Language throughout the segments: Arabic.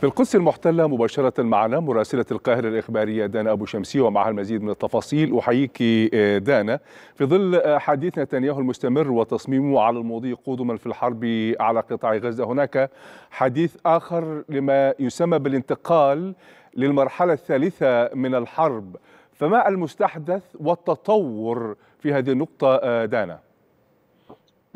في القدس المحتلة مباشرة معنا مراسلة القاهرة الإخبارية دانا أبو شمسي ومعها المزيد من التفاصيل. أحييك دانا. في ظل حديث نتنياهو المستمر وتصميمه على المضي قدما في الحرب على قطاع غزة هناك حديث آخر لما يسمى بالانتقال للمرحلة الثالثة من الحرب. فما المستحدث والتطور في هذه النقطة دانا؟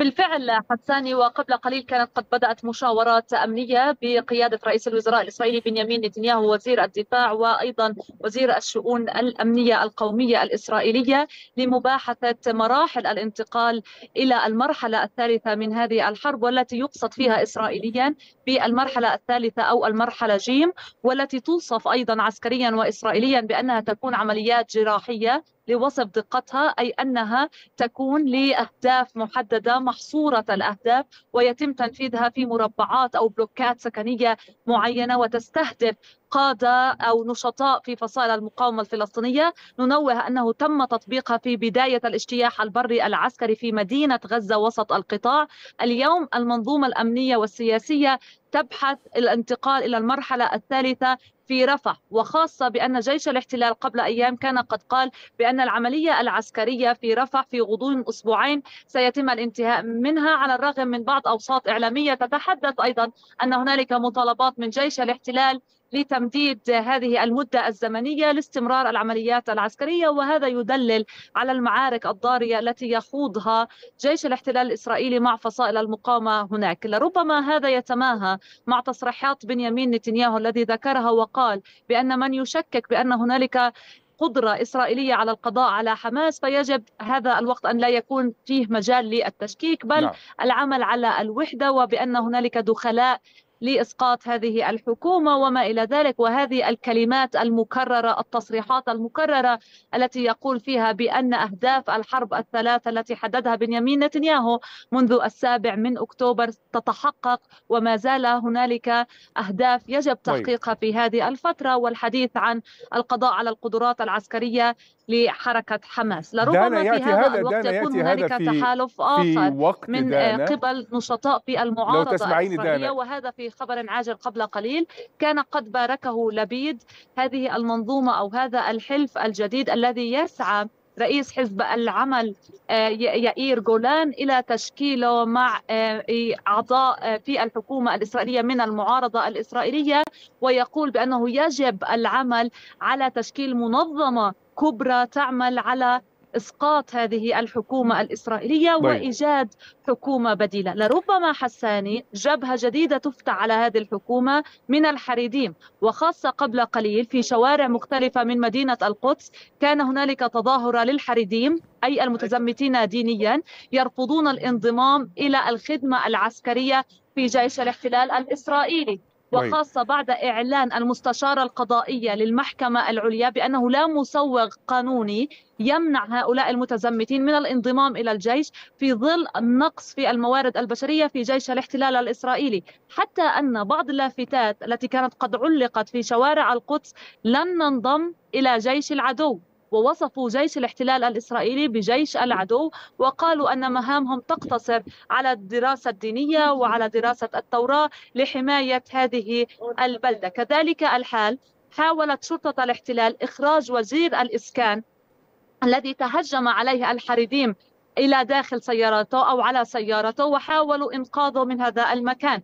بالفعل حساني وقبل قليل كانت قد بدأت مشاورات أمنية بقيادة رئيس الوزراء الإسرائيلي بنيامين نتنياهو وزير الدفاع وأيضا وزير الشؤون الأمنية القومية الإسرائيلية لمباحثة مراحل الانتقال إلى المرحلة الثالثة من هذه الحرب والتي يقصد فيها إسرائيليا بالمرحلة الثالثة أو المرحلة جيم والتي توصف أيضا عسكريا وإسرائيليا بأنها تكون عمليات جراحية لوصف دقتها أي أنها تكون لأهداف محددة محصورة الأهداف ويتم تنفيذها في مربعات أو بلوكات سكنية معينة وتستهدف قادة أو نشطاء في فصائل المقاومة الفلسطينية. ننوه أنه تم تطبيقها في بداية الاجتياح البري العسكري في مدينة غزة وسط القطاع. اليوم المنظومة الأمنية والسياسية تبحث الانتقال إلى المرحلة الثالثة في رفح وخاصة بأن جيش الاحتلال قبل أيام كان قد قال بأن العملية العسكرية في رفح في غضون أسبوعين سيتم الانتهاء منها. على الرغم من بعض أوساط إعلامية تتحدث أيضا أن هنالك مطالبات من جيش الاحتلال لتمديد هذه المدة الزمنية لاستمرار العمليات العسكرية وهذا يدلل على المعارك الضارية التي يخوضها جيش الاحتلال الإسرائيلي مع فصائل المقاومة هناك لربما هذا يتماهى مع تصريحات بنيامين نتنياهو الذي ذكرها وقال بأن من يشكك بأن هنالك قدرة إسرائيلية على القضاء على حماس فيجب هذا الوقت أن لا يكون فيه مجال للتشكيك بل نعم. العمل على الوحدة وبأن هنالك دخلاء لإسقاط هذه الحكومة وما إلى ذلك وهذه الكلمات المكررة التصريحات المكررة التي يقول فيها بأن أهداف الحرب الثلاثة التي حددها بنيامين نتنياهو منذ السابع من أكتوبر تتحقق وما زال هنالك أهداف يجب تحقيقها في هذه الفترة والحديث عن القضاء على القدرات العسكرية لحركة حماس. لربما في هذا, هذا الوقت يكون هنالك تحالف آخر وقت من دانا. قبل نشطاء في المعارضة الإسرائيلية وهذا في خبر عاجل قبل قليل. كان قد باركه لبيد. هذه المنظومة أو هذا الحلف الجديد الذي يسعى رئيس حزب العمل يائير جولان إلى تشكيله مع أعضاء في الحكومة الإسرائيلية من المعارضة الإسرائيلية. ويقول بأنه يجب العمل على تشكيل منظمة كبرى تعمل على إسقاط هذه الحكومة الإسرائيلية طيب. وإيجاد حكومة بديلة، لربما حساني جبهة جديدة تفتح على هذه الحكومة من الحريديم، وخاصة قبل قليل في شوارع مختلفة من مدينة القدس كان هنالك تظاهرة للحريديم أي المتزمتين دينيا يرفضون الانضمام إلى الخدمة العسكرية في جيش الاحتلال الإسرائيلي. وخاصة بعد إعلان المستشارة القضائية للمحكمة العليا بأنه لا مسوغ قانوني يمنع هؤلاء المتزمتين من الانضمام إلى الجيش في ظل النقص في الموارد البشرية في جيش الاحتلال الإسرائيلي. حتى أن بعض اللافتات التي كانت قد علقت في شوارع القدس لن ننضم إلى جيش العدو. ووصفوا جيش الاحتلال الإسرائيلي بجيش العدو وقالوا أن مهامهم تقتصر على الدراسة الدينية وعلى دراسة التوراة لحماية هذه البلدة. كذلك الحال حاولت شرطة الاحتلال إخراج وزير الإسكان الذي تهجم عليه الحريديم إلى داخل سيارته أو على سيارته وحاولوا إنقاذه من هذا المكان.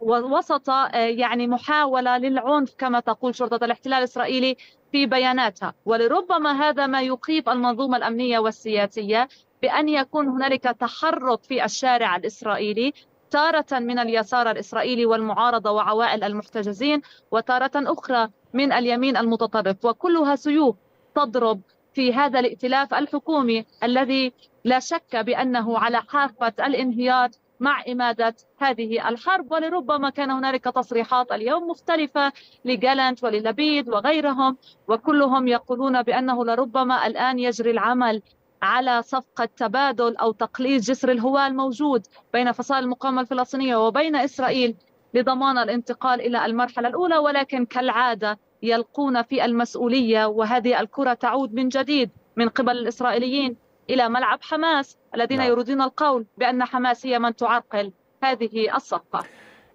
ووسط يعني محاولة للعنف كما تقول شرطة الاحتلال الإسرائيلي في بياناتها. ولربما هذا ما يخيف المنظومة الأمنية والسياسية بأن يكون هنالك تحرك في الشارع الإسرائيلي تارة من اليسار الإسرائيلي والمعارضة وعوائل المحتجزين وتارة أخرى من اليمين المتطرف. وكلها سيوف تضرب في هذا الائتلاف الحكومي الذي لا شك بأنه على حافة الانهيار مع إمادة هذه الحرب ولربما كان هنالك تصريحات اليوم مختلفة لجالنت وللبيد وغيرهم وكلهم يقولون بأنه لربما الآن يجري العمل على صفقة تبادل أو تقليص جسر الهواء الموجود بين فصائل المقاومة الفلسطينية وبين إسرائيل لضمان الانتقال إلى المرحلة الأولى ولكن كالعادة يلقون في المسؤولية وهذه الكرة تعود من جديد من قبل الإسرائيليين. إلى ملعب حماس الذين نعم. يريدون القول بأن حماس هي من تعرقل هذه الصفقة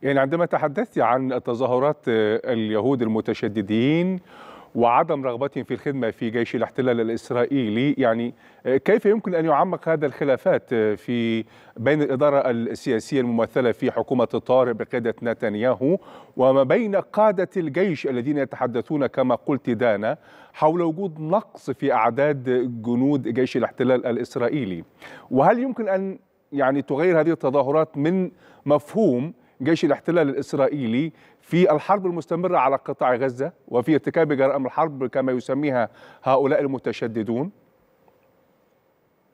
يعني عندما تحدثت عن تظاهرات اليهود المتشددين وعدم رغبتهم في الخدمة في جيش الاحتلال الإسرائيلي. يعني كيف يمكن أن يعمق هذا الخلافات في بين الإدارة السياسية الممثلة في حكومة الطوارئ بقيادة نتنياهو وما بين قادة الجيش الذين يتحدثون كما قلت دانا حول وجود نقص في أعداد جنود جيش الاحتلال الإسرائيلي؟ وهل يمكن أن يعني تغير هذه التظاهرات من مفهوم جيش الاحتلال الإسرائيلي في الحرب المستمرة على قطاع غزة وفي ارتكاب جرائم الحرب كما يسميها هؤلاء المتشددون.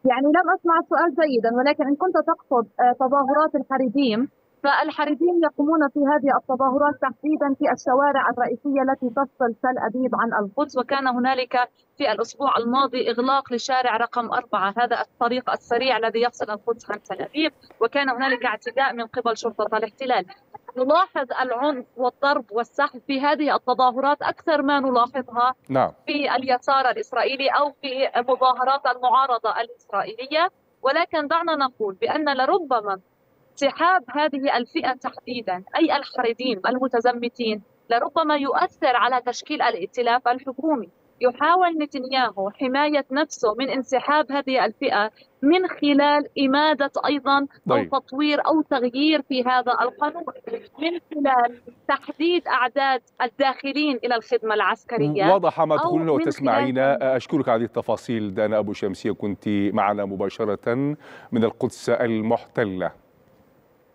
يعني لم أسمع السؤال جيدا ولكن إن كنت تقصد تظاهرات الحريديم فالحريديم يقومون في هذه التظاهرات تحديدا في الشوارع الرئيسية التي تفصل تل أبيب عن القدس وكان هنالك في الأسبوع الماضي إغلاق لشارع رقم أربعة هذا الطريق السريع الذي يفصل القدس عن تل أبيب وكان هنالك اعتداء من قبل شرطة الاحتلال نلاحظ العنف والضرب والسحب في هذه التظاهرات أكثر ما نلاحظها نعم. في اليسار الإسرائيلي أو في مظاهرات المعارضة الإسرائيلية ولكن دعنا نقول بأن لربما انسحاب هذه الفئة تحديدا أي الحريديم المتزمتين. لربما يؤثر على تشكيل الائتلاف الحكومي. يحاول نتنياهو حماية نفسه من انسحاب هذه الفئة من خلال إمادة أيضا أو تطوير أو تغيير في هذا القانون. من خلال تحديد أعداد الداخلين إلى الخدمة العسكرية واضح ما تقولون وتسمعينا أشكرك على هذه التفاصيل دانا أبو شمسية كنت معنا مباشرة من القدس المحتلة.